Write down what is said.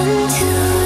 into